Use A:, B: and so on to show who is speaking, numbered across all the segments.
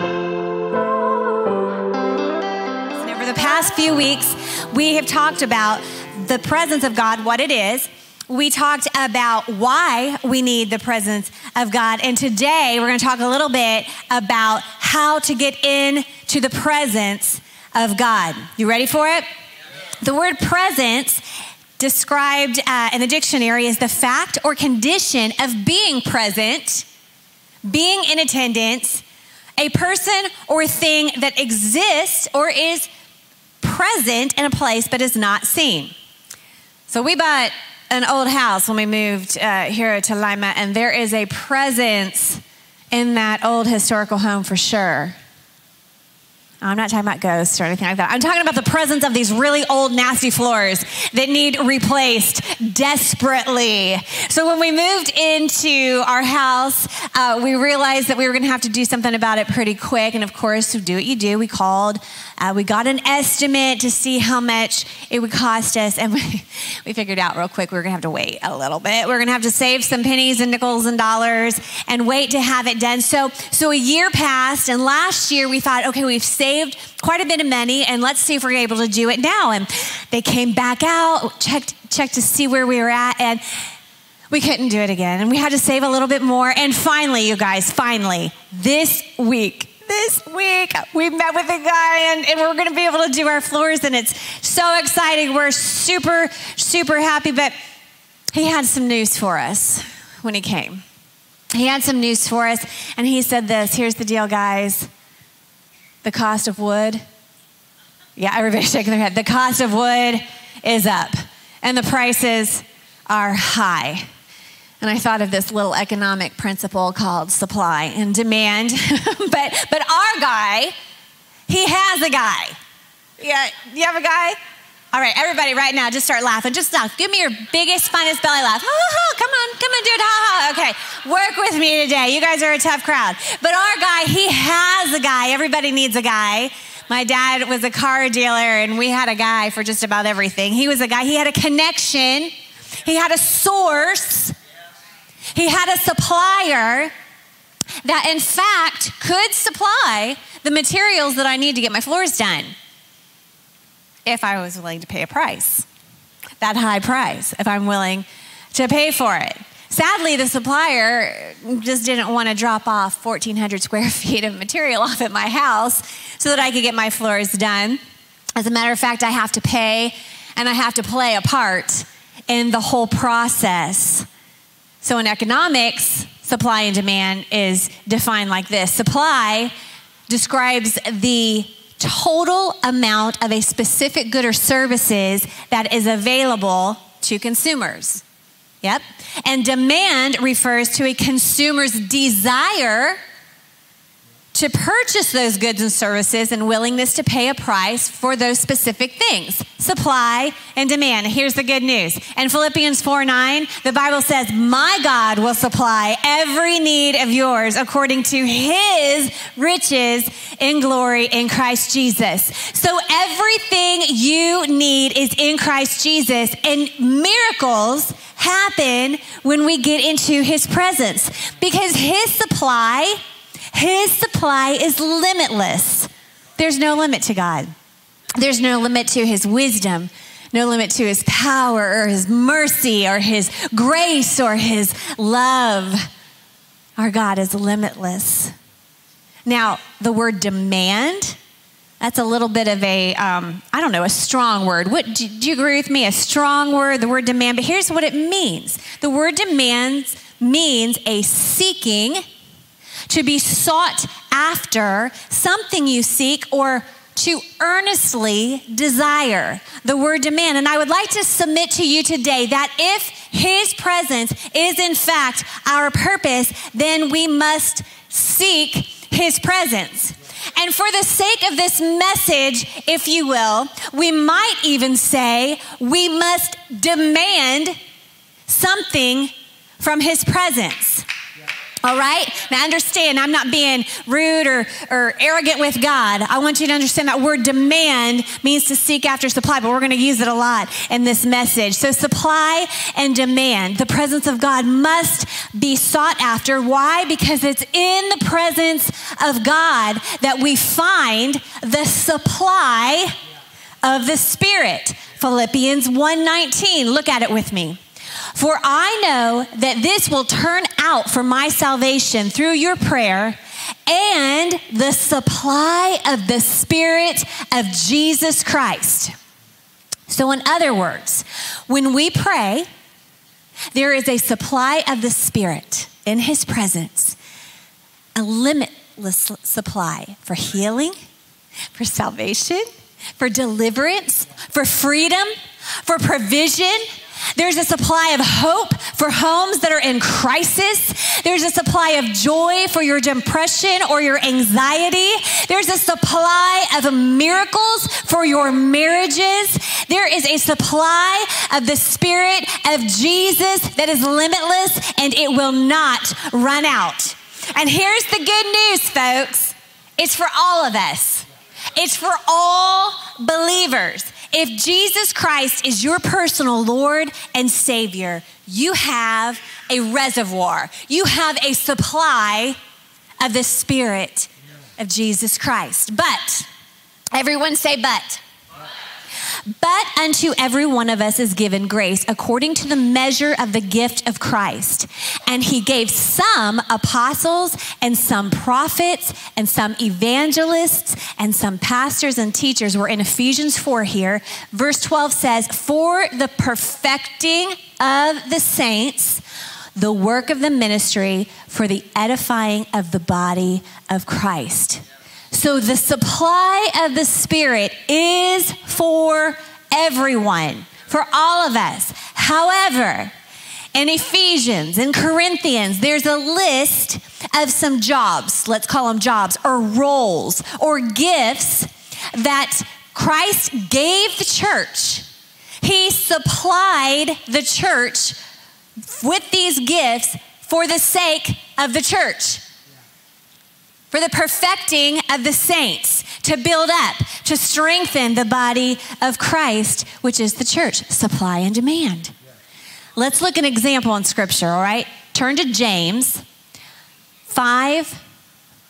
A: Over the past few weeks, we have talked about the presence of God, what it is. We talked about why we need the presence of God. And today we're going to talk a little bit about how to get into the presence of God. You ready for it? The word presence described uh, in the dictionary is the fact or condition of being present, being in attendance, a person or thing that exists or is present in a place but is not seen. So we bought an old house when we moved uh, here to Lima, and there is a presence in that old historical home for sure. I'm not talking about ghosts or anything like that. I'm talking about the presence of these really old, nasty floors that need replaced desperately. So when we moved into our house, uh, we realized that we were going to have to do something about it pretty quick. And of course, do what you do. We called, uh, we got an estimate to see how much it would cost us. And we, we figured out real quick we were to have to wait a little bit. We we're to have to save some pennies and nickels and dollars and wait to have it done. So, so a year passed, and last year we thought, okay, we've saved saved quite a bit of money, and let's see if we're able to do it now. And they came back out, checked, checked to see where we were at, and we couldn't do it again. And we had to save a little bit more. And finally, you guys, finally, this week, this week we met with a guy and, and we're going to be able to do our floors and it's so exciting we're super super happy but he had some news for us when he came he had some news for us and he said this here's the deal guys the cost of wood. Yeah, everybody's shaking their head. The cost of wood is up, and the prices are high. And I thought of this little economic principle called supply and demand. but, but our guy, he has a guy. Yeah, you have a guy? All right, everybody, right now, just start laughing. Just laugh. Give me your biggest, funnest belly laugh. Ha, ha. Come on, come on, dude. Ha, ha. Okay, work with me today. You guys are a tough crowd. But our guy, he has a guy. Everybody needs a guy. My dad was a car dealer, and we had a guy for just about everything. He was a guy, he had a connection, he had a source, he had a supplier that, in fact, could supply the materials that I need to get my floors done if I was willing to pay a price, that high price, if I'm willing to pay for it. Sadly, the supplier just didn't want to drop off 1,400 square feet of material off at my house so that I could get my floors done. As a matter of fact, I have to pay and I have to play a part in the whole process. So, in economics, supply and demand is defined like this supply describes the total amount of a specific good or services that is available to consumers. Yep. And demand refers to a consumer's desire to purchase those goods and services and willingness to pay a price for those specific things supply and demand. Here's the good news. In Philippians 4 9, the Bible says, My God will supply every need of yours according to his riches in glory in Christ Jesus. So everything you need is in Christ Jesus, and miracles happen when we get into his presence because his supply his supply is limitless. There's no limit to God. There's no limit to his wisdom, no limit to his power or his mercy or his grace or his love. Our God is limitless. Now, the word demand, that's a little bit of a um, I don't know, a strong word. What, do, do you agree with me? A strong word, the word demand. But here's what it means the word demands means a seeking to be sought after, something you seek, or to earnestly desire. The word demand. And I would like to submit to you today that if His presence is in fact our purpose, then we must seek His presence. And for the sake of this message, if you will, we might even say we must demand something from His presence. All right? Now understand, I'm not being rude or, or arrogant with God. I want you to understand that word demand means to seek after supply, but we're going to use it a lot in this message. So, supply and demand, the presence of God must be sought after. Why? Because it's in the presence of God that we find the supply of the Spirit. Philippians 1:19. Look at it with me. For I know that this will turn out for my salvation through your prayer and the supply of the Spirit of Jesus Christ. So, in other words, when we pray, there is a supply of the Spirit in His presence, a limitless supply for healing, for salvation, for deliverance, for freedom, for provision, there's a supply of hope for homes that are in crisis. There's a supply of joy for your depression or your anxiety. There's a supply of miracles for your marriages. There is a supply of the Spirit of Jesus that is limitless and it will not run out. And here's the good news, folks it's for all of us, it's for all believers. If Jesus Christ is your personal Lord and Savior, you have a reservoir, you have a supply of the Spirit of Jesus Christ. But, everyone say, but. But unto every one of us is given grace according to the measure of the gift of Christ. And he gave some apostles and some prophets and some evangelists and some pastors and teachers. We're in Ephesians 4 here. Verse 12 says, For the perfecting of the saints, the work of the ministry for the edifying of the body of Christ. So the supply of the Spirit is for everyone, for all of us. However, in Ephesians, and Corinthians, there's a list of some jobs, let's call them jobs, or roles, or gifts that Christ gave the church. He supplied the church with these gifts for the sake of the church for the perfecting of the saints, to build up, to strengthen the body of Christ, which is the church. Supply and demand. Let's look an example in Scripture, all right? Turn to James 5,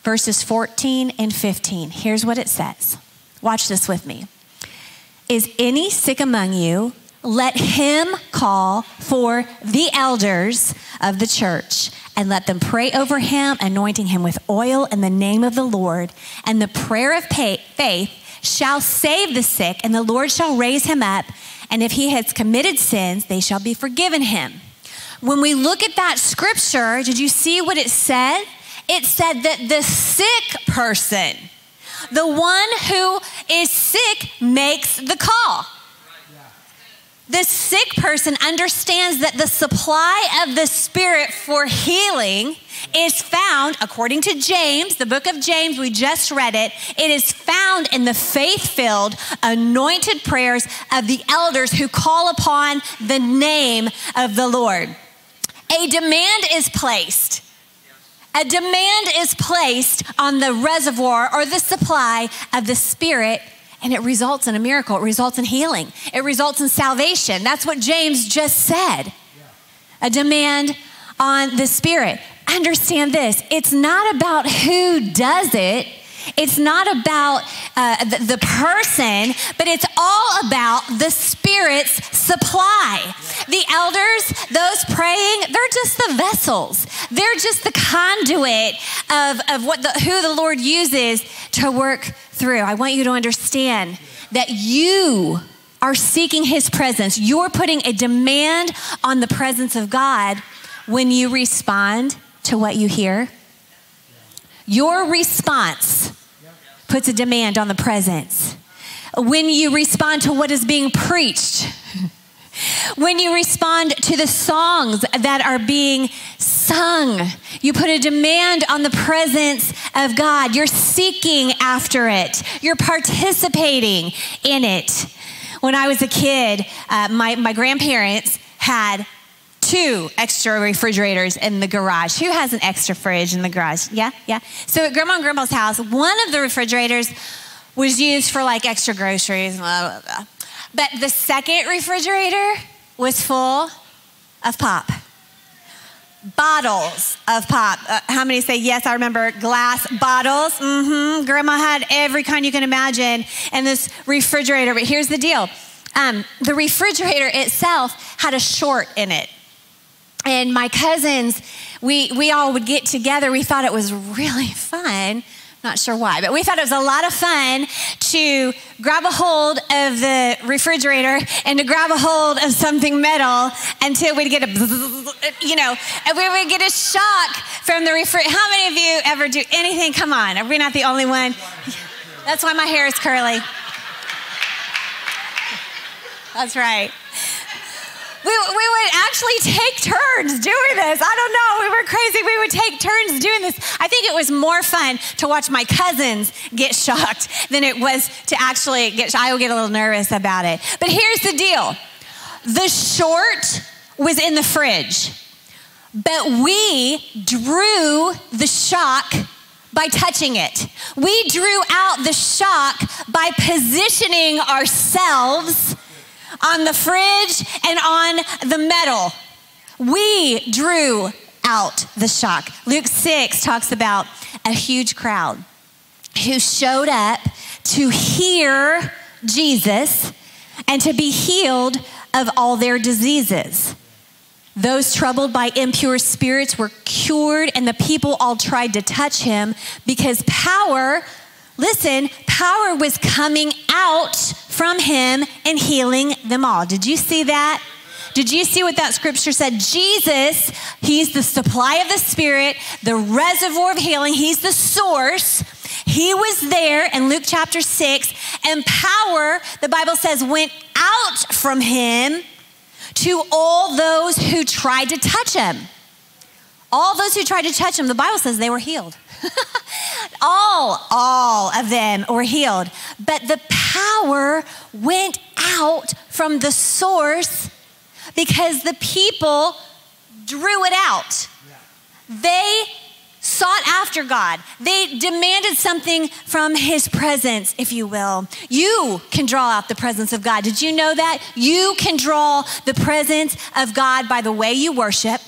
A: verses 14 and 15. Here's what it says. Watch this with me. Is any sick among you? Let him call for the elders of the church and let them pray over him, anointing him with oil in the name of the Lord. And the prayer of faith shall save the sick, and the Lord shall raise him up. And if he has committed sins, they shall be forgiven him. When we look at that scripture, did you see what it said? It said that the sick person, the one who is sick, makes the call. The sick person understands that the supply of the Spirit for healing is found, according to James, the book of James, we just read it, it is found in the faith filled, anointed prayers of the elders who call upon the name of the Lord. A demand is placed. A demand is placed on the reservoir or the supply of the Spirit and it results in a miracle. It results in healing. It results in salvation. That's what James just said. A demand on the Spirit. Understand this it's not about who does it. It's not about uh, the, the, person, but it's all about the Spirit's supply. The elders, those praying, they're just the vessels. They're just the conduit of, of what the, who the Lord uses to work through. I want you to understand that you are seeking his presence. You're putting a demand on the presence of God when you respond to what you hear. Your response puts a demand on the presence. When you respond to what is being preached, when you respond to the songs that are being sung, you put a demand on the presence of God. You're seeking after it, you're participating in it. When I was a kid, uh, my, my grandparents had two extra refrigerators in the garage. Who has an extra fridge in the garage? Yeah, yeah. So at Grandma and Grandpa's house, one of the refrigerators was used for like extra groceries, blah, blah, blah. But the second refrigerator was full of pop. bottles of pop. Uh, how many say yes? I remember glass bottles. Mm-hmm. Grandma had every kind you can imagine in this refrigerator. But here's the deal: um, the refrigerator itself had a short in it. And my cousins, we we all would get together. We thought it was really fun not sure why, but we thought it was a lot of fun to grab a hold of the refrigerator and to grab a hold of something metal until we'd get a, you know, and we would get a shock from the refrigerator. How many of you ever do anything? Come on, are we not the only one? That's why my hair is curly. That's right. Would actually take turns doing this. I don't know. We were crazy. We would take turns doing this. I think it was more fun to watch my cousins get shocked than it was to actually get I would get a little nervous about it. But here's the deal the short was in the fridge, but we drew the shock by touching it. We drew out the shock by positioning ourselves on the fridge and on the metal. We drew out the shock. Luke 6 talks about a huge crowd who showed up to hear Jesus and to be healed of all their diseases. Those troubled by impure spirits were cured, and the people all tried to touch him because power Listen, power was coming out from him and healing them all. Did you see that? Did you see what that scripture said? Jesus, he's the supply of the Spirit, the reservoir of healing, he's the source. He was there in Luke chapter 6, and power, the Bible says, went out from him to all those who tried to touch him. All those who tried to touch him, the Bible says they were healed. all, all of them were healed. But the power went out from the source because the people drew it out. They sought after God. They demanded something from His presence, if you will. You can draw out the presence of God. Did you know that? You can draw the presence of God by the way you worship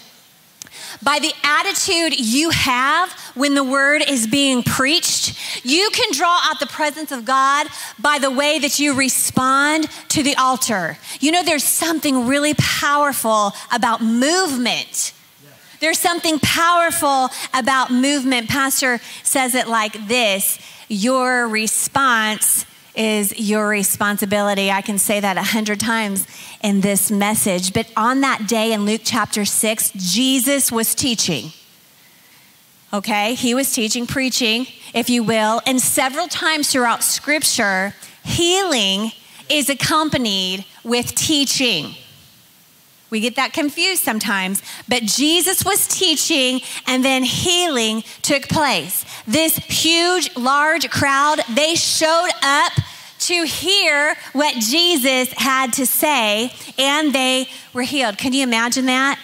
A: by the attitude you have when the word is being preached. You can draw out the presence of God by the way that you respond to the altar. You know, there's something really powerful about movement. There's something powerful about movement. Pastor says it like this Your response is your responsibility. I can say that a hundred times in this message. But on that day in Luke chapter 6, Jesus was teaching. Okay, he was teaching, preaching, if you will, and several times throughout scripture, healing is accompanied with teaching. We get that confused sometimes, but Jesus was teaching and then healing took place. This huge, large crowd, they showed up to hear what Jesus had to say and they were healed. Can you imagine that?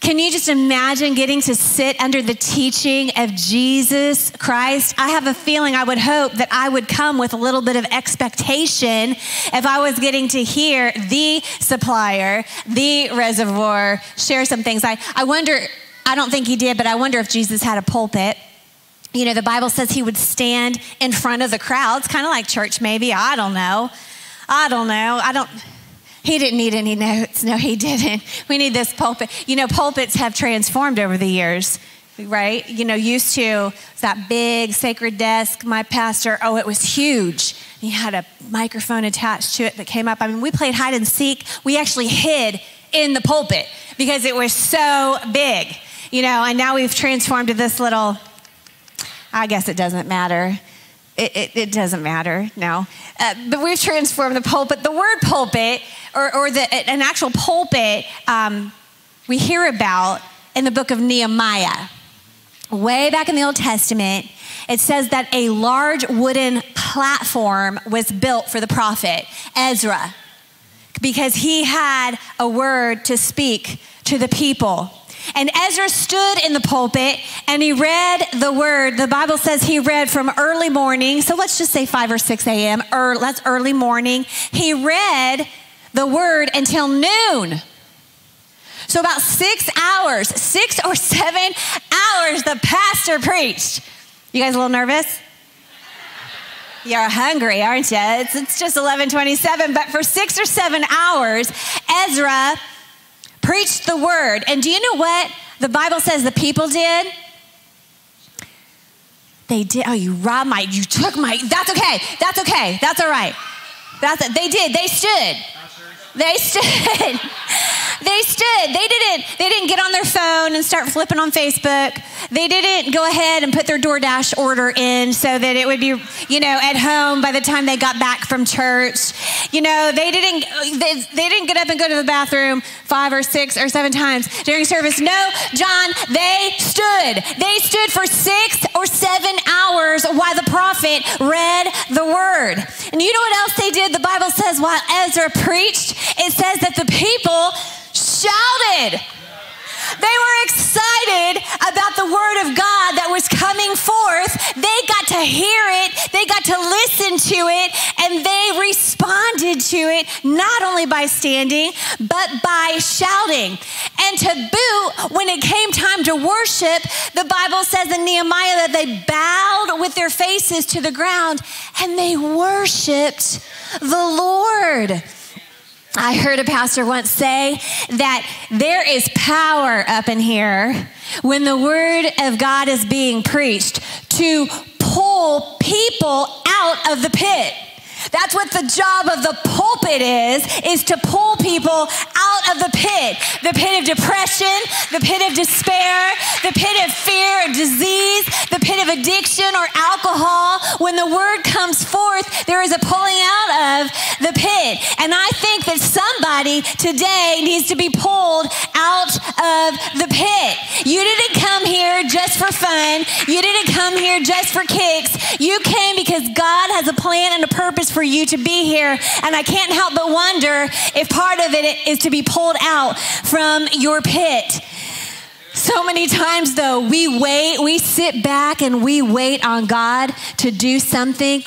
A: Can you just imagine getting to sit under the teaching of Jesus Christ? I have a feeling I would hope that I would come with a little bit of expectation if I was getting to hear the supplier, the reservoir, share some things. I, I wonder, I don't think he did, but I wonder if Jesus had a pulpit. You know, the Bible says he would stand in front of the crowds, kind of like church, maybe. I don't know. I don't know. I don't. He didn't need any notes. No, he didn't. We need this pulpit. You know, pulpits have transformed over the years, right? You know, used to that big sacred desk. My pastor, oh, it was huge. He had a microphone attached to it that came up. I mean, we played hide and seek. We actually hid in the pulpit because it was so big, you know, and now we've transformed to this little, I guess it doesn't matter it, it, it, doesn't matter now. Uh, but we've transformed the pulpit. The word pulpit, or, or the, an actual pulpit, um, we hear about in the book of Nehemiah. Way back in the Old Testament, it says that a large wooden platform was built for the prophet Ezra because he had a word to speak to the people. And Ezra stood in the pulpit and he read the word. The Bible says he read from early morning. So let's just say 5 or 6 a.m. Or that's early morning. He read the word until noon. So, about six hours, six or seven hours, the pastor preached. You guys a little nervous? You're hungry, aren't you? It's, it's just 1127, but for six or seven hours, Ezra preached the word. And do you know what the Bible says the people did? They did. Oh, you robbed my, you took my, that's okay. That's okay. That's all right. That's. They did. They stood. They stood. They stood. They didn't, they didn't get on their phone and start flipping on Facebook. They didn't go ahead and put their DoorDash order in so that it would be, you know, at home by the time they got back from church. You know, they didn't they, they didn't get up and go to the bathroom five or six or seven times during service. No, John, they stood. They stood for six or seven hours while the prophet read the word. And you know what else they did? The Bible says while Ezra preached, it says that the people shouted. They were excited about the word of God that was coming forth. They got to hear it, they got to listen to it, and they responded to it not only by standing, but by shouting. And to boot, when it came time to worship, the Bible says in Nehemiah that they bowed with their faces to the ground and they worshiped the Lord. I heard a pastor once say that there is power up in here when the word of God is being preached to pull people out of the pit. That's what the job of the pulpit is, is to pull people of the pit. The pit of depression, the pit of despair, the pit of fear of disease, the pit of addiction or alcohol. When the word comes forth, there is a pulling out of the pit. And I think that somebody today needs to be pulled out of the pit. You didn't come here just for fun. You didn't come here just for kicks. You came because God has a plan and a purpose for you to be here. And I can't help but wonder if part of it is to be pulled out from your pit. So many times, though, we wait, we sit back and we wait on God to do something.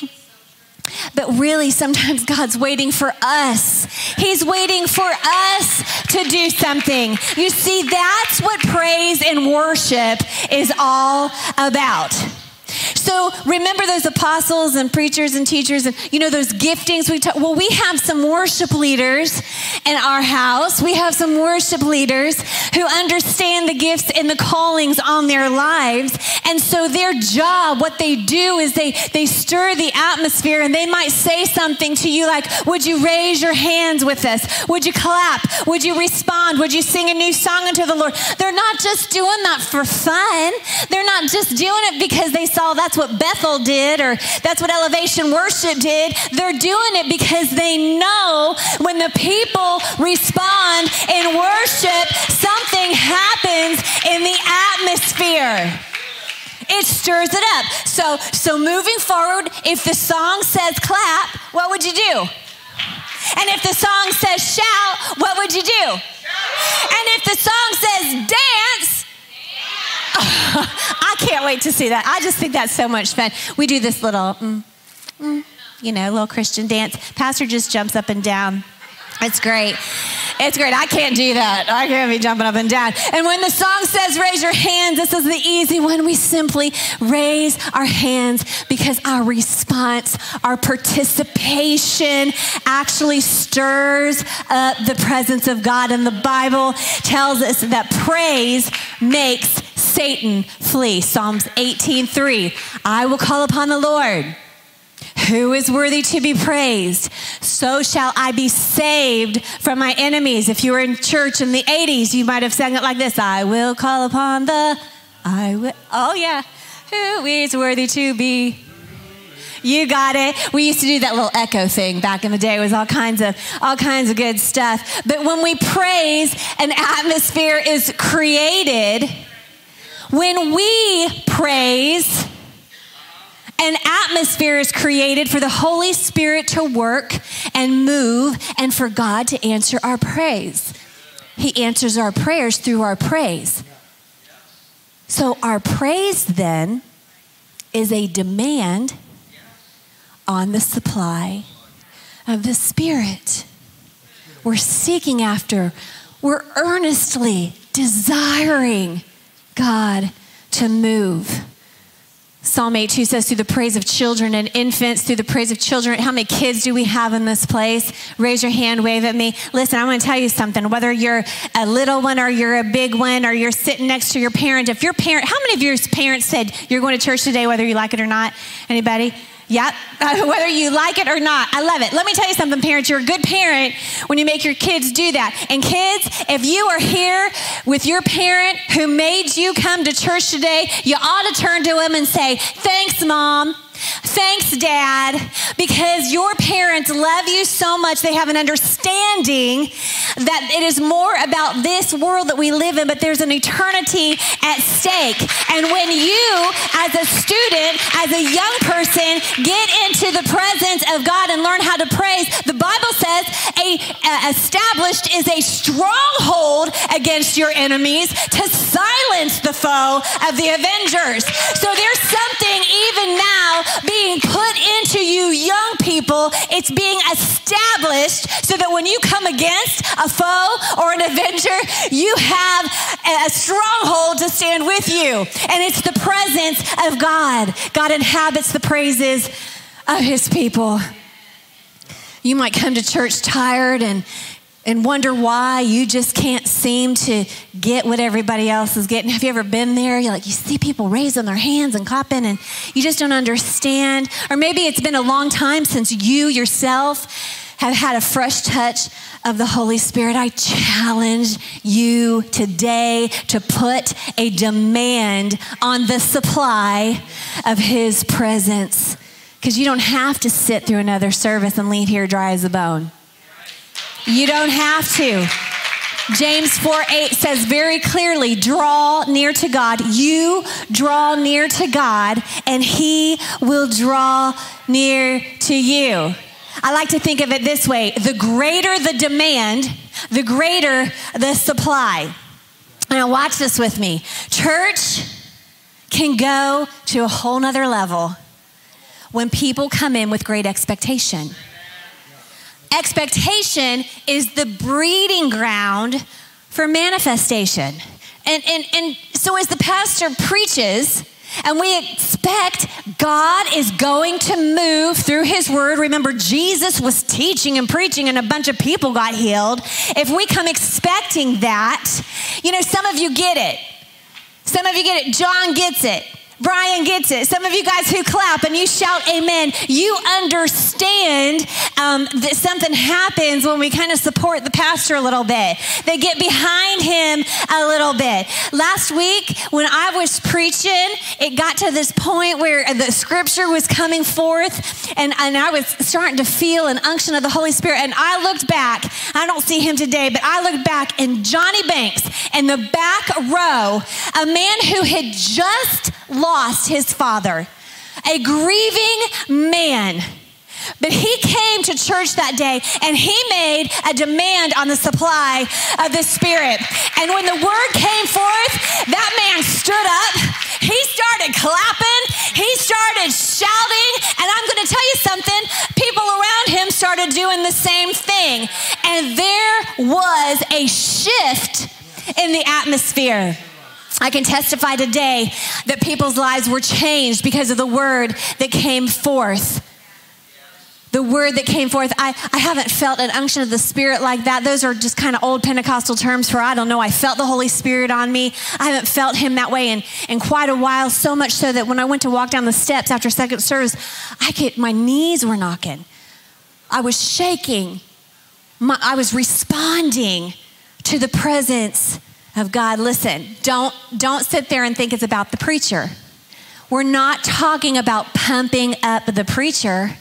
A: But really, sometimes God's waiting for us. He's waiting for us to do something. You see, that's what praise and worship is all about. So remember those apostles and preachers and teachers and you know those giftings we talk, well we have some worship leaders in our house. We have some worship leaders who understand the gifts and the callings on their lives. And so their job, what they do is they they stir the atmosphere and they might say something to you like, "Would you raise your hands with us? Would you clap? Would you respond? Would you sing a new song unto the Lord?" They're not just doing that for fun. They're not just doing it because they saw that's what Bethel did or that's what Elevation Worship did. They're doing it because they know when the people respond in worship, something happens in the atmosphere. It stirs it up. So, so moving forward, if the song says clap, what would you do? And if the song says shout, what would you do? And if the song says dance, I can't wait to see that. I just think that's so much fun. We do this little, mm, mm, you know, little Christian dance. Pastor just jumps up and down. It's great. It's great. I can't do that. I can't be jumping up and down. And when the song says raise your hands, this is the easy one. We simply raise our hands because our response, our participation actually stirs up the presence of God. And the Bible tells us that praise makes Satan flee. Psalms 18:3. I will call upon the Lord who is worthy to be praised? So shall I be saved from my enemies. If you were in church in the 80s, you might have sang it like this I will call upon the, I will, oh yeah, who is worthy to be you got it. We used to do that little echo thing back in the day. It was all kinds of all kinds of good stuff. But when we praise, an atmosphere is created. When we praise, an atmosphere is created for the Holy Spirit to work and move and for God to answer our praise. He answers our prayers through our praise. So, our praise then is a demand on the supply of the Spirit. We're seeking after We're earnestly desiring God to move. Psalm 8 2 says, through the praise of children and infants, through the praise of children. How many kids do we have in this place? Raise your hand, wave at me. Listen, I want to tell you something. Whether you're a little one or you're a big one or you're sitting next to your parent, if your parent, how many of your parents said you're going to church today, whether you like it or not? Anybody? Yep, uh, whether you like it or not. I love it. Let me tell you something, parents. You're a good parent when you make your kids do that. And kids, if you are here with your parent who made you come to church today, you ought to turn to him and say, Thanks, mom. Thanks, Dad, because your parents love you so much. They have an understanding that it is more about this world that we live in, but there's an eternity at stake. And when you, as a student, as a young person, get into the presence of God and learn how to praise, the Bible says a, a established is a stronghold against your enemies to silence the foe of the avengers. So there's something even now being put into you young people. It's being established so that when you come against a foe or an avenger, you have a stronghold to stand with you. And it's the presence of God. God inhabits the praises of his people. You might come to church tired and and wonder why you just can't seem to get what everybody else is getting. Have you ever been there? You're like, you see people raising their hands and clapping, and you just don't understand. Or maybe it's been a long time since you yourself have had a fresh touch of the Holy Spirit. I challenge you today to put a demand on the supply of His presence because you don't have to sit through another service and leave here dry as a bone. You don't have to. James 4 8 says very clearly, draw near to God. You draw near to God, and He will draw near to you. I like to think of it this way the greater the demand, the greater the supply. Now, watch this with me. Church can go to a whole nother level when people come in with great expectation. Expectation is the breeding ground for manifestation. And, and, and so, as the pastor preaches, and we expect God is going to move through His Word. Remember, Jesus was teaching and preaching, and a bunch of people got healed. If we come expecting that, you know, some of you get it. Some of you get it. John gets it. Brian gets it. Some of you guys who clap and you shout amen, you understand um, that something happens when we kind of support the pastor a little bit. They get behind him a little bit. Last week, when I was preaching, it got to this point where the scripture was coming forth and, and I was starting to feel an unction of the Holy Spirit. And I looked back, I don't see him today, but I looked back and Johnny Banks in the back row, a man who had just lost his father, a grieving man. But he came to church that day and he made a demand on the supply of the Spirit. And when the word came forth, that man stood up. He started clapping. He started shouting. And I'm going to tell you something people around him started doing the same thing. And there was a shift in the atmosphere. I can testify today that people's lives were changed because of the word that came forth. The word that came forth, I, I haven't felt an unction of the Spirit like that. Those are just kind of old Pentecostal terms for I don't know. I felt the Holy Spirit on me. I haven't felt Him that way in, in quite a while, so much so that when I went to walk down the steps after second service, I could, my knees were knocking. I was shaking. My, I was responding to the presence of God. Listen, don't, don't sit there and think it's about the preacher. We're not talking about pumping up the preacher.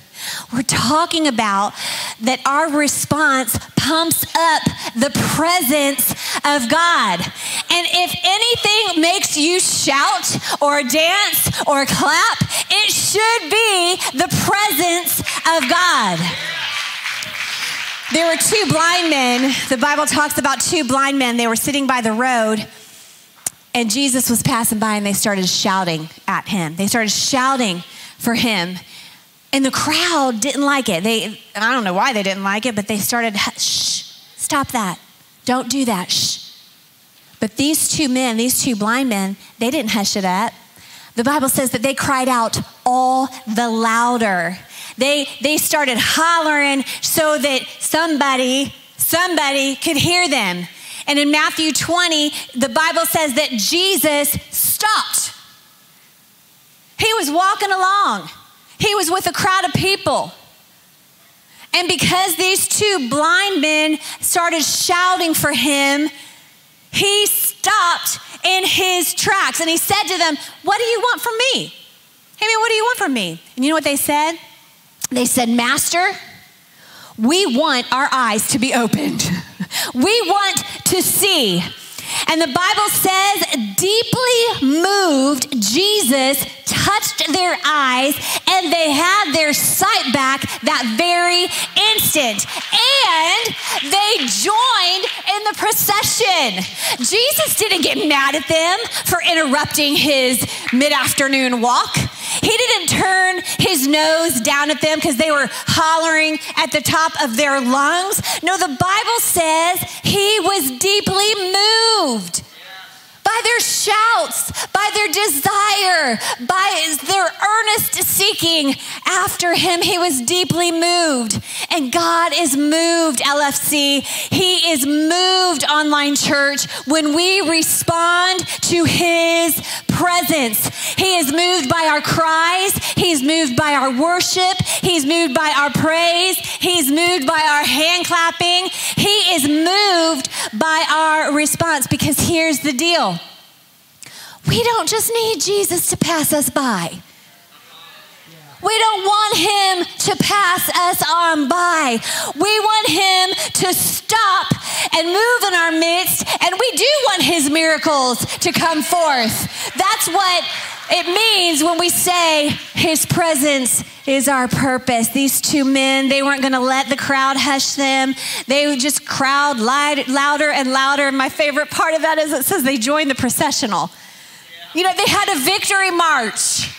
A: We're talking about that our response pumps up the presence of God. And if anything makes you shout or dance or clap, it should be the presence of God. There were two blind men. The Bible talks about two blind men. They were sitting by the road, and Jesus was passing by, and they started shouting at him. They started shouting for him. And the crowd didn't like it. They, I don't know why they didn't like it, but they started, shh, stop that. Don't do that. Shh. But these two men, these two blind men, they didn't hush it up. The Bible says that they cried out all the louder. They, they started hollering so that somebody, somebody could hear them. And in Matthew 20, the Bible says that Jesus stopped. He was walking along, he was with a crowd of people. And because these two blind men started shouting for him, he stopped in his tracks and he said to them, What do you want from me? Hey, man, what do you want from me? And you know what they said? They said, Master, we want our eyes to be opened. we want to see. And the Bible says, deeply moved, Jesus touched their eyes and they had their sight back that very instant. And they joined in the procession. Jesus didn't get mad at them for interrupting his mid afternoon walk. He didn't turn his nose down at them because they were hollering at the top of their lungs. No, the Bible says he was deeply moved by their shouts, by their desire, by their earnest seeking after him. He was deeply moved. And God is moved, LFC. He is moved, online church, when we respond to his presence. He is moved by our cries, he's moved by our worship, he's moved by our praise, he's moved by our hand clapping. He is moved by our response because here's the deal. We don't just need Jesus to pass us by. We don't want him to pass us on by. We want him to stop and move in our midst, and we do want his miracles to come forth. That's what it means when we say his presence is our purpose. These two men, they weren't going to let the crowd hush them. They would just crowd lied louder and louder. And my favorite part of that is it says they joined the processional. You know, they had a victory march.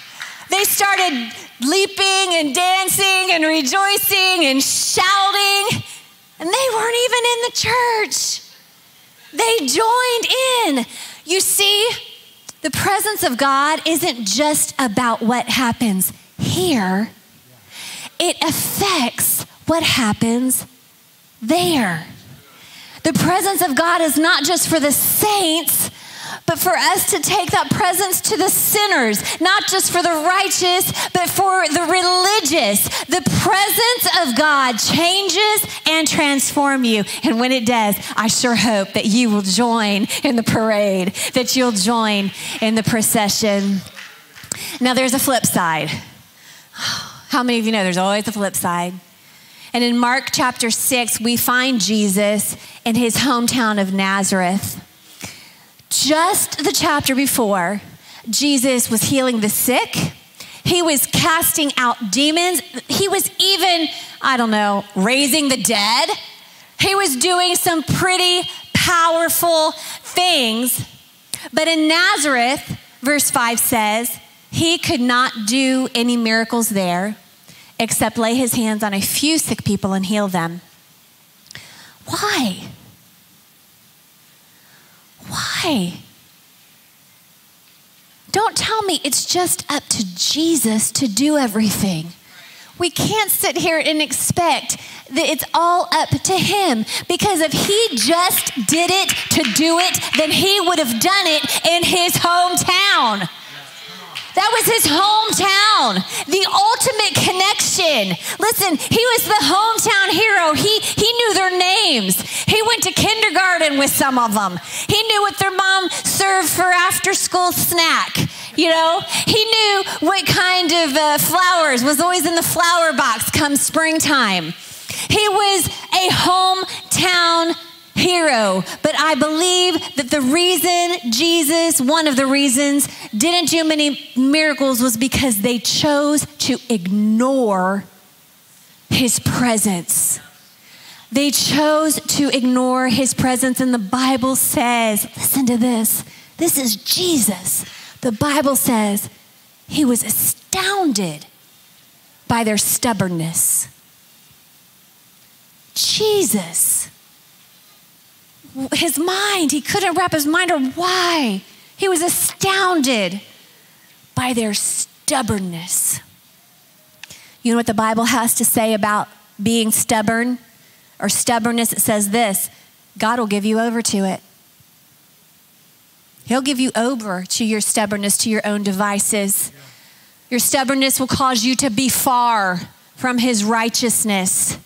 A: They started leaping and dancing and rejoicing and shouting, and they weren't even in the church. They joined in. You see, the presence of God isn't just about what happens here, it affects what happens there. The presence of God is not just for the saints, but for us to take that presence to the sinners, not just for the righteous, but for the religious. The presence of God changes and transforms you. And when it does, I sure hope that you will join in the parade, that you'll join in the procession. Now, there's a flip side. How many of you know there's always a flip side? And in Mark chapter 6, we find Jesus in his hometown of Nazareth. Just the chapter before, Jesus was healing the sick. He was casting out demons. He was even, I don't know, raising the dead. He was doing some pretty powerful things. But in Nazareth, verse 5 says, he could not do any miracles there except lay his hands on a few sick people and heal them. Why? Why? Don't tell me it's just up to Jesus to do everything. We can't sit here and expect that it's all up to him because if he just did it to do it, then he would have done it in his hometown. That was his hometown, the ultimate connection. Listen, he was the hometown hero. He, he knew their names. He went to kindergarten with some of them. He knew what their mom served for after school snack. You know, he knew what kind of uh, flowers was always in the flower box come springtime. He was a hometown hero. But I believe that the reason Jesus, one of the reasons, didn't do many miracles was because they chose to ignore his presence. They chose to ignore his presence. And the Bible says, listen to this. This is Jesus. The Bible says he was astounded by their stubbornness. Jesus his mind. He couldn't wrap his mind around why. He was astounded by their stubbornness. You know what the Bible has to say about being stubborn or stubbornness? It says this God will give you over to it. He'll give you over to your stubbornness, to your own devices. Your stubbornness will cause you to be far from His righteousness.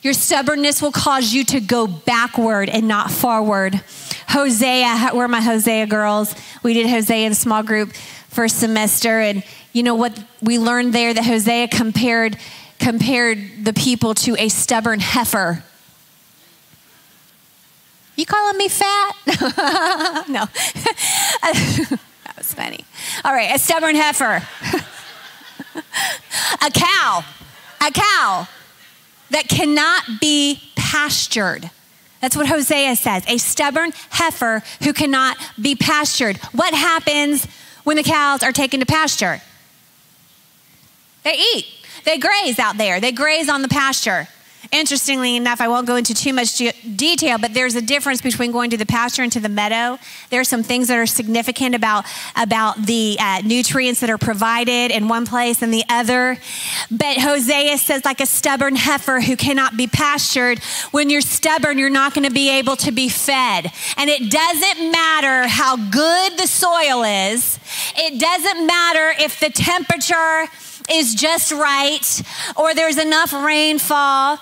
A: Your stubbornness will cause you to go backward and not forward. Hosea, we're my Hosea girls? We did Hosea in small group first semester, and you know what we learned there that Hosea compared compared the people to a stubborn heifer. You calling me fat? no. that was funny. All right, a stubborn heifer. a cow. A cow that cannot be pastured. That's what Hosea says a stubborn heifer who cannot be pastured. What happens when the cows are taken to pasture? They eat, they graze out there, they graze on the pasture. Interestingly enough, I won't go into too much detail, but there's a difference between going to the pasture and to the meadow. There are some things that are significant about, about the uh, nutrients that are provided in one place and the other. But Hosea says, like a stubborn heifer who cannot be pastured, when you're stubborn, you're not going to be able to be fed. And it doesn't matter how good the soil is, it doesn't matter if the temperature is just right or there's enough rainfall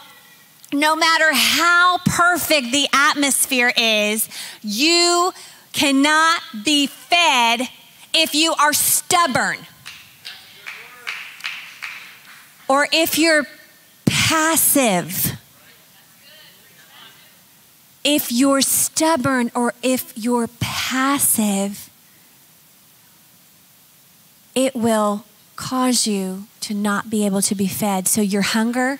A: no matter how perfect the atmosphere is, you cannot be fed if you are stubborn or if you're passive. If you're stubborn or if you're passive, it will cause you to not be able to be fed. So, your hunger,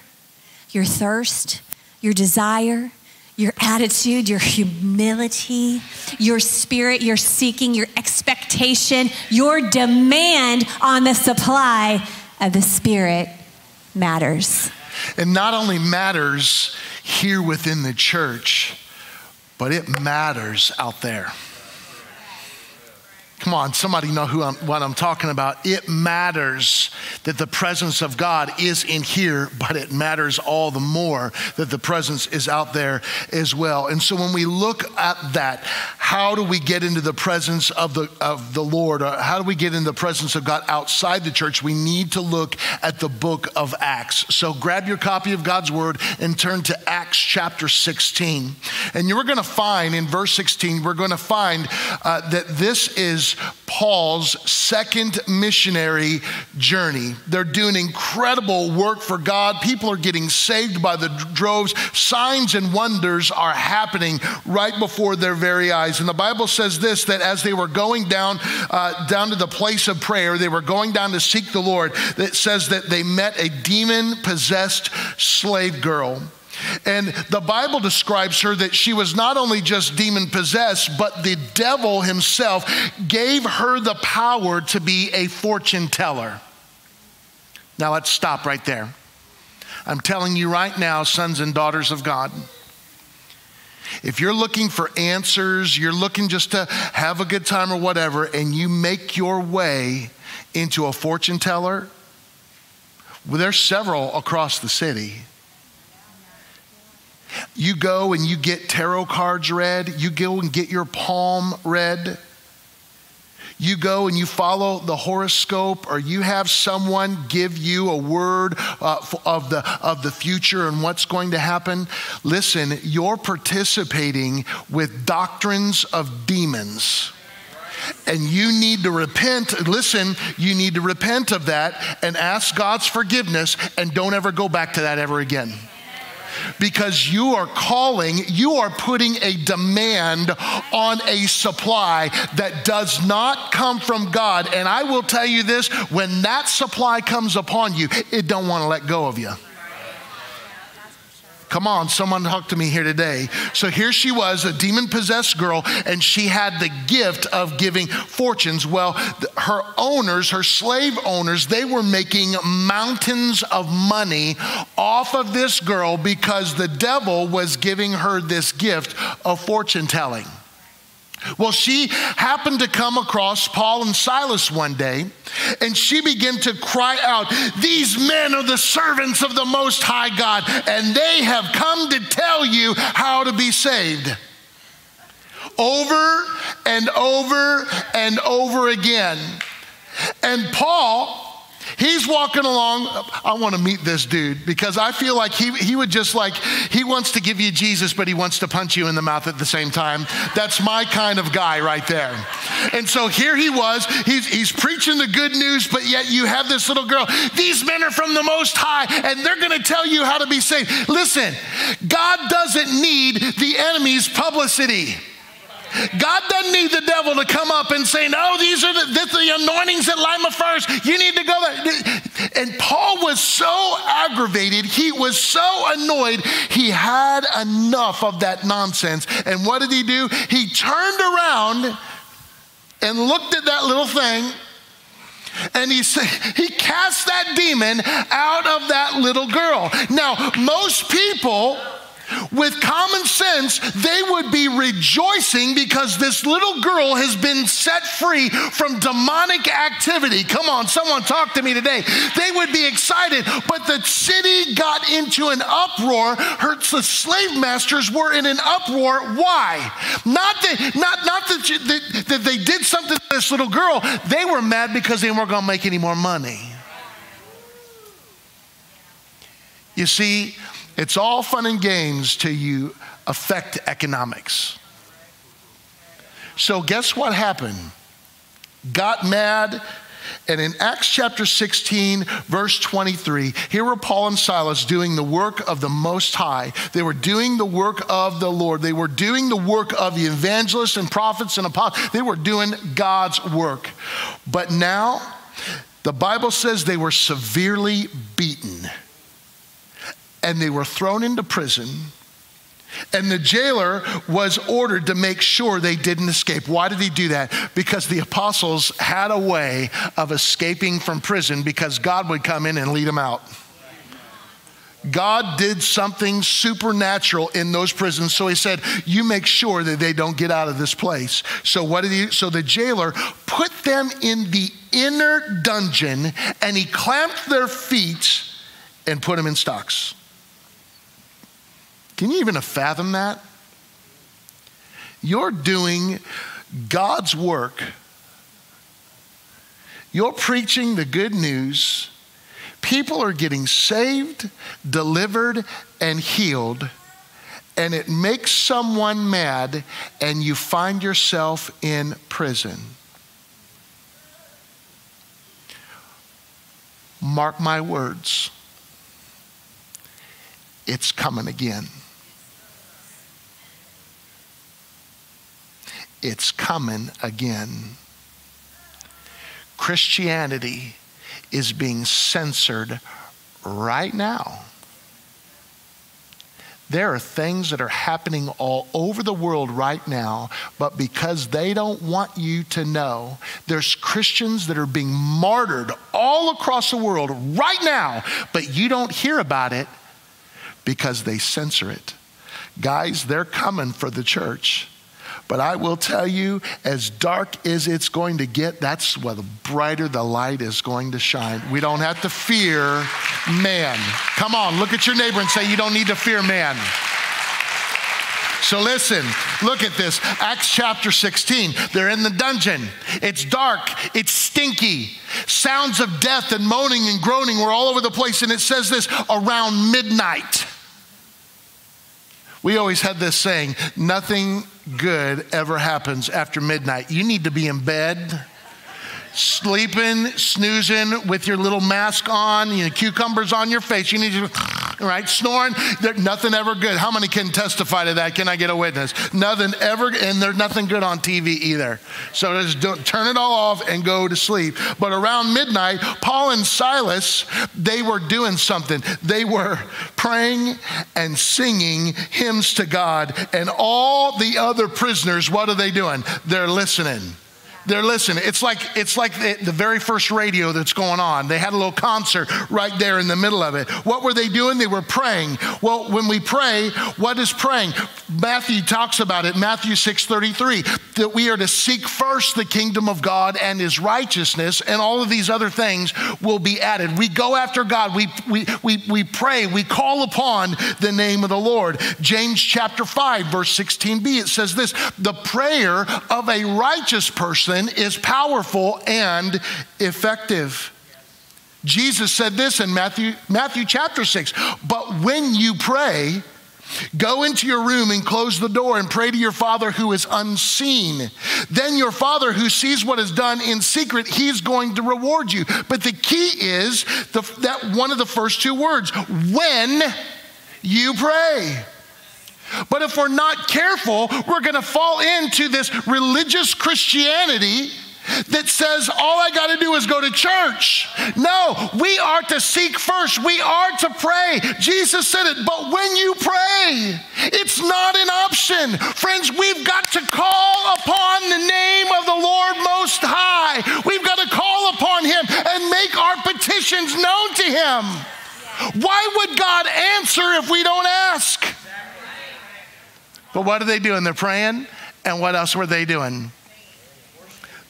A: your thirst, your desire, your attitude, your humility, your spirit, your seeking, your expectation, your demand on the supply of the Spirit matters.
B: And not only matters here within the church, but it matters out there. Come on, somebody know who I'm, what I'm talking about. It matters that the presence of God is in here, but it matters all the more that the presence is out there as well. And so when we look at that, how do we get into the presence of the, of the Lord? Or how do we get in the presence of God outside the church? We need to look at the book of Acts. So grab your copy of God's word and turn to Acts chapter 16. And you're going to find in verse 16, we're going to find uh, that this is Paul's second missionary journey. They're doing incredible work for God. People are getting saved by the droves. Signs and wonders are happening right before their very eyes. And the Bible says this that as they were going down, uh, down to the place of prayer, they were going down to seek the Lord. It says that they met a demon possessed slave girl. And the Bible describes her that she was not only just demon possessed, but the devil himself gave her the power to be a fortune teller. Now let's stop right there. I'm telling you right now, sons and daughters of God. If you're looking for answers, you're looking just to have a good time or whatever, and you make your way into a fortune teller, well, there's several across the city. You go and you get tarot cards read, you go and get your palm read. You go and you follow the horoscope, or you have someone give you a word uh, of, the, of the future and what's going to happen. Listen, you're participating with doctrines of demons and you need to repent. Listen, you need to repent of that and ask God's forgiveness and don't ever go back to that ever again because you are calling, you are putting a demand on a supply that does not come from God. And I will tell you this when that supply comes upon you, it don't want to let go of you. Come on, someone talk to me here today. So here she was, a demon possessed girl, and she had the gift of giving fortunes. Well, her owners, her slave owners, they were making mountains of money off of this girl because the devil was giving her this gift of fortune telling. Well, she happened to come across Paul and Silas one day, and she began to cry out, These men are the servants of the Most High God, and they have come to tell you how to be saved. Over and over and over again. And Paul, He's walking along. I want to meet this dude because I feel like he, he would just like, he wants to give you Jesus, but he wants to punch you in the mouth at the same time. That's my kind of guy right there. And so here he was. He's, he's preaching the good news, but yet you have this little girl. These men are from the Most High, and they're going to tell you how to be saved. Listen, God doesn't need the enemy's publicity. God doesn't need the devil to come up and say, No, these are the, the anointings at Lima First. You need to go there. And Paul was so aggravated. He was so annoyed. He had enough of that nonsense. And what did he do? He turned around and looked at that little thing. And he said, he cast that demon out of that little girl. Now, most people with common sense, they would be rejoicing because this little girl has been set free from demonic activity. Come on, someone talk to me today. They would be excited, but the city got into an uproar. Her, the slave masters were in an uproar. Why? Not that, not, not that, you, that, that they did something to this little girl. They were mad because they weren't going to make any more money. You see, it's all fun and games till you affect economics. So, guess what happened? Got mad. And in Acts chapter 16, verse 23, here were Paul and Silas doing the work of the Most High. They were doing the work of the Lord. They were doing the work of the evangelists and prophets and apostles. They were doing God's work. But now, the Bible says they were severely beaten and they were thrown into prison. And the jailer was ordered to make sure they didn't escape. Why did he do that? Because the apostles had a way of escaping from prison because God would come in and lead them out. God did something supernatural in those prisons. So he said, You make sure that they don't get out of this place. So what did he so the jailer put them in the inner dungeon and he clamped their feet and put them in stocks. Can you even fathom that? You're doing God's work. You're preaching the good news. People are getting saved, delivered, and healed. And it makes someone mad, and you find yourself in prison. Mark my words, it's coming again. It's coming again. Christianity is being censored right now. There are things that are happening all over the world right now, but because they don't want you to know, there's Christians that are being martyred all across the world right now, but you don't hear about it because they censor it. Guys, they're coming for the church. But I will tell you, as dark as it's going to get, that's where the brighter the light is going to shine. We don't have to fear man. Come on, look at your neighbor and say, You don't need to fear man. So listen, look at this. Acts chapter 16. They're in the dungeon. It's dark, it's stinky. Sounds of death and moaning and groaning were all over the place. And it says this around midnight. We always had this saying nothing good ever happens after midnight. You need to be in bed, sleeping, snoozing with your little mask on, you know, cucumbers on your face. You need to, right? Snoring, there, nothing ever good. How many can testify to that? Can I get a witness? Nothing ever, and there's nothing good on TV either. So just don't, turn it all off and go to sleep. But around midnight, Paul and Silas, they were doing something. They were praying and singing hymns to God, and all the other prisoners, what are they doing? They're listening. They're listening. It's like it's like the, the, very first radio that's going on. They had a little concert right there in the middle of it. What were they doing? They were praying. Well, when we pray, what is praying? Matthew talks about it. Matthew 6:33 that we are to seek first the kingdom of God and his righteousness and all of these other things will be added. We go after God. We we we, we pray. We call upon the name of the Lord. James chapter 5 verse 16b it says this, the prayer of a righteous person is powerful and effective. Jesus said this in Matthew, Matthew chapter 6. But when you pray, Go into your room and close the door and pray to your Father who is unseen. Then your Father who sees what is done in secret, he's going to reward you. But the key is the, that one of the first two words when you pray. But if we're not careful, we're going to fall into this religious Christianity that says all I got to do is go to church. No, we are to seek first. We are to pray. Jesus said it, but when you pray, it's not an option. Friends, we've got to call upon the name of the Lord Most High. We've got to call upon Him and make our petitions known to Him. Why would God answer if we don't ask? But what are they doing? They're praying. And what else were they doing?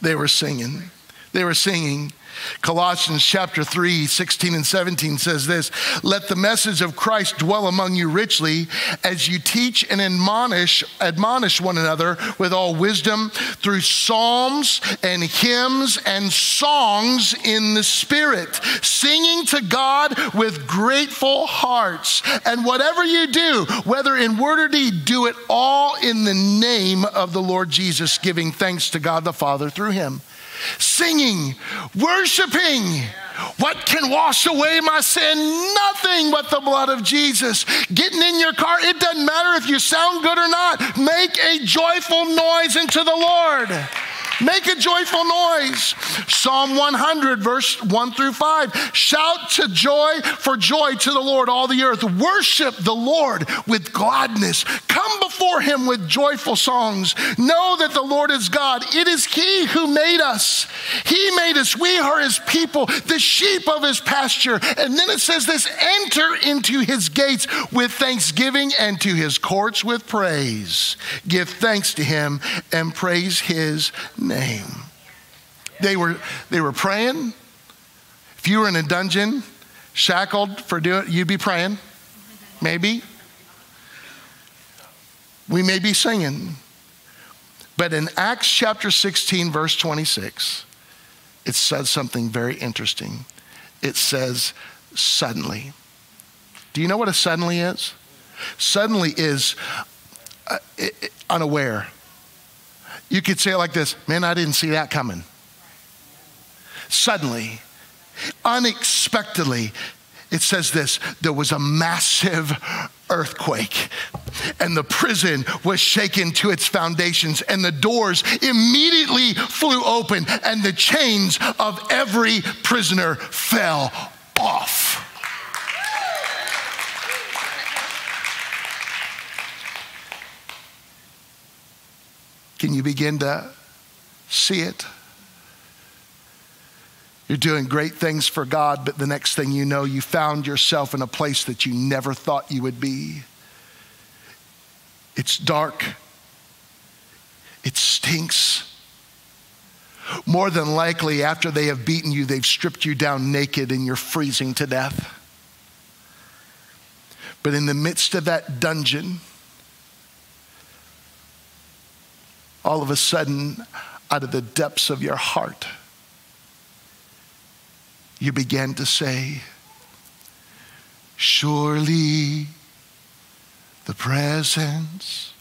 B: They were singing. They were singing. Colossians chapter 3, 16 and 17 says this Let the message of Christ dwell among you richly as you teach and admonish, admonish one another with all wisdom through psalms and hymns and songs in the Spirit, singing to God with grateful hearts. And whatever you do, whether in word or deed, do it all in the name of the Lord Jesus, giving thanks to God the Father through him singing, worshiping. What can wash away my sin? Nothing but the blood of Jesus. Getting in your car, it doesn't matter if you sound good or not. Make a joyful noise unto the Lord. Make a joyful noise. Psalm 100, verse 1 through 5. Shout to joy for joy to the Lord, all the earth. Worship the Lord with gladness. Come before him with joyful songs. Know that the Lord is God. It is he who made us. He made us. We are his people, the sheep of his pasture. And then it says this enter into his gates with thanksgiving and to his courts with praise. Give thanks to him and praise his name name. They were, they were praying. If you were in a dungeon, shackled for doing, you'd be praying. Maybe. We may be singing. But in Acts chapter 16, verse 26, it says something very interesting. It says, suddenly. Do you know what a suddenly is? Suddenly is uh, unaware. You could say it like this Man, I didn't see that coming. Suddenly, unexpectedly, it says this there was a massive earthquake, and the prison was shaken to its foundations, and the doors immediately flew open, and the chains of every prisoner fell off. Can you begin to see it? You're doing great things for God, but the next thing you know, you found yourself in a place that you never thought you would be. It's dark, it stinks. More than likely, after they have beaten you, they've stripped you down naked and you're freezing to death. But in the midst of that dungeon, all of a sudden, out of the depths of your heart, you began to say, Surely the presence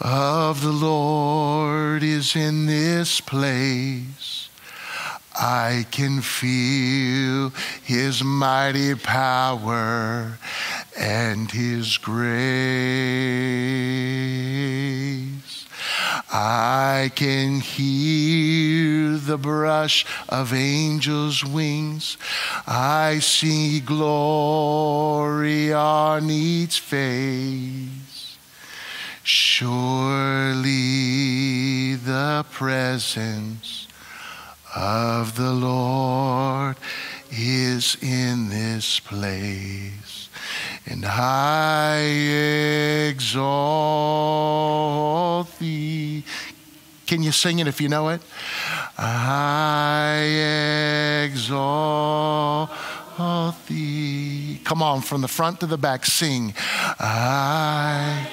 B: of the Lord is in this place. I can feel his mighty power and his grace. I can hear the brush of angels' wings. I see glory on each face. Surely the presence of the Lord is in this place, and I exalt thee. Can you sing it if you know it? I exalt thee. Come on, from the front to the back, sing. I.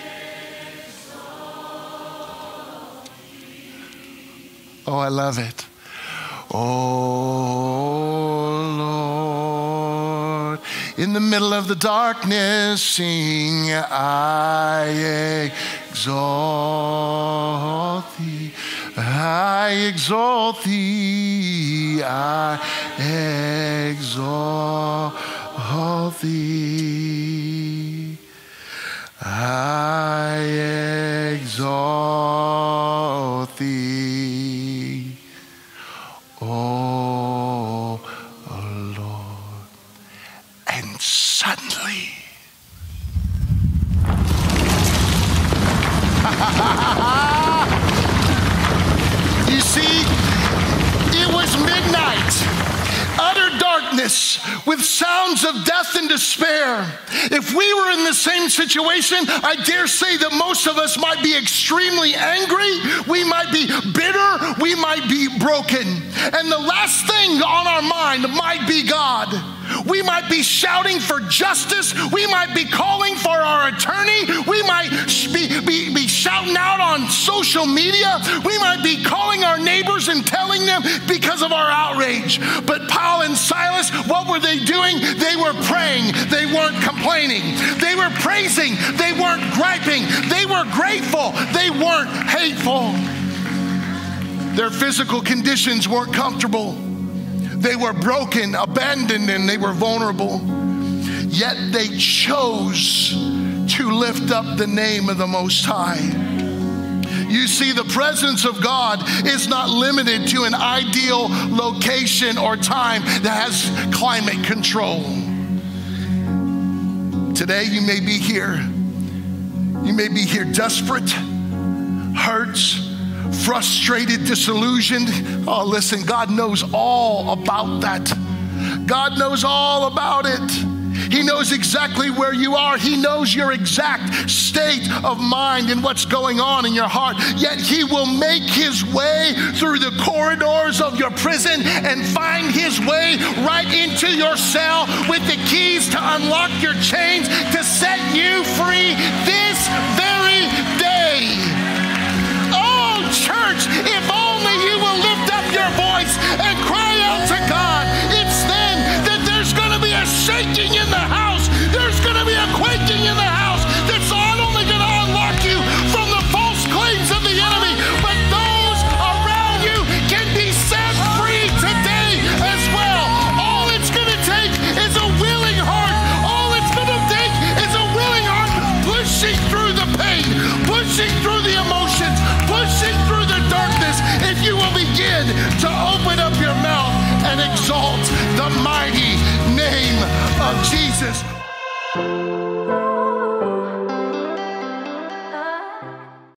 B: Oh, I love it. Oh Lord, in the middle of the darkness, sing, I exalt thee. I exalt thee. I exalt thee. I exalt darkness with sounds of death and despair. If we were in the same situation, I dare say that most of us might be extremely angry, we might be bitter, we might be broken. And the last thing on our mind might be God. We might be shouting for justice. We might be calling for our attorney. We might be, be, be, shouting out on social media. We might be calling our neighbors and telling them because of our outrage. But Paul and Silas, what were they doing? They were praying. They weren't complaining. They were praising. They weren't griping. They were grateful. They weren't hateful. Their physical conditions weren't comfortable. They were broken, abandoned, and they were vulnerable. Yet they chose to lift up the name of the Most High. You see, the presence of God is not limited to an ideal location or time that has climate control. Today, you may be here. You may be here desperate, hurts, frustrated, disillusioned. Oh, listen, God knows all about that. God knows all about it. He knows exactly where you are. He knows your exact state of mind and what's going on in your heart. Yet He will make His way through the corridors of your prison and find His way right into your cell with the keys to unlock your chains to set you free this very day.